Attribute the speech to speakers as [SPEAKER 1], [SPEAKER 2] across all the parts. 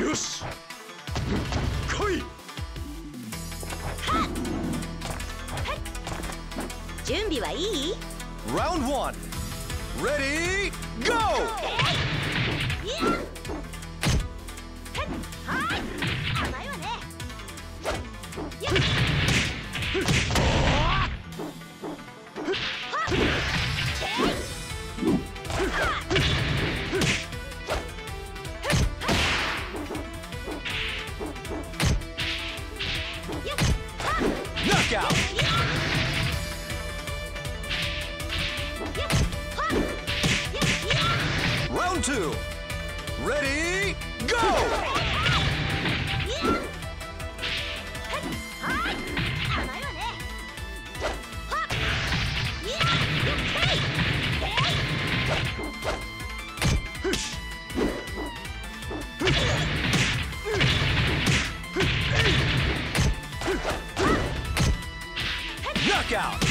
[SPEAKER 1] よし。来い。
[SPEAKER 2] 準備はいい
[SPEAKER 1] ？Round 1 Ready Go!
[SPEAKER 2] はい。甘いわね。やっ
[SPEAKER 1] Round 2 Ready Go! Knockout!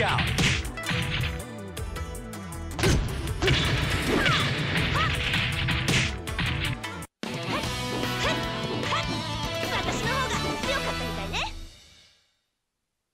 [SPEAKER 1] Knockout!